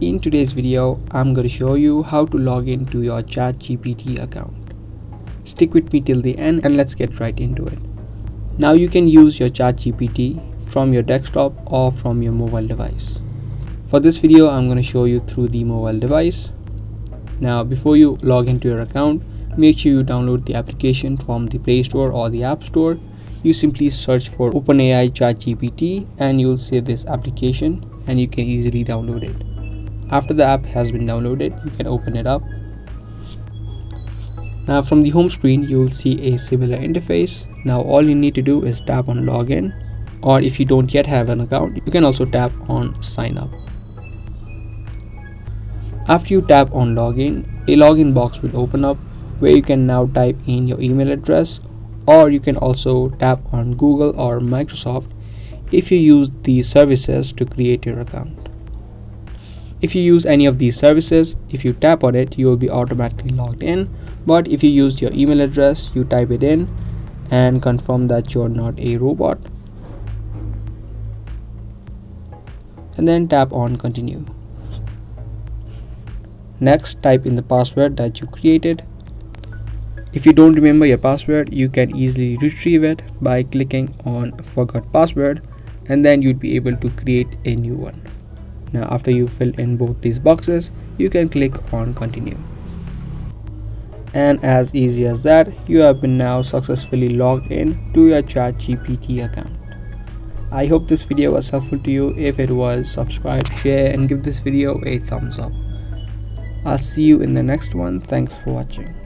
In today's video, I'm going to show you how to log into your ChatGPT account. Stick with me till the end and let's get right into it. Now you can use your ChatGPT from your desktop or from your mobile device. For this video, I'm going to show you through the mobile device. Now before you log into your account, make sure you download the application from the Play Store or the App Store. You simply search for OpenAI ChatGPT and you'll see this application and you can easily download it after the app has been downloaded you can open it up. Now from the home screen you will see a similar interface. Now all you need to do is tap on login or if you don't yet have an account you can also tap on sign up. After you tap on login a login box will open up where you can now type in your email address or you can also tap on Google or Microsoft if you use these services to create your account if you use any of these services, if you tap on it, you will be automatically logged in. But if you use your email address, you type it in and confirm that you're not a robot. And then tap on continue. Next, type in the password that you created. If you don't remember your password, you can easily retrieve it by clicking on forgot password and then you'd be able to create a new one. Now after you fill in both these boxes, you can click on continue. And as easy as that, you have been now successfully logged in to your ChatGPT account. I hope this video was helpful to you. If it was, subscribe, share and give this video a thumbs up. I'll see you in the next one. Thanks for watching.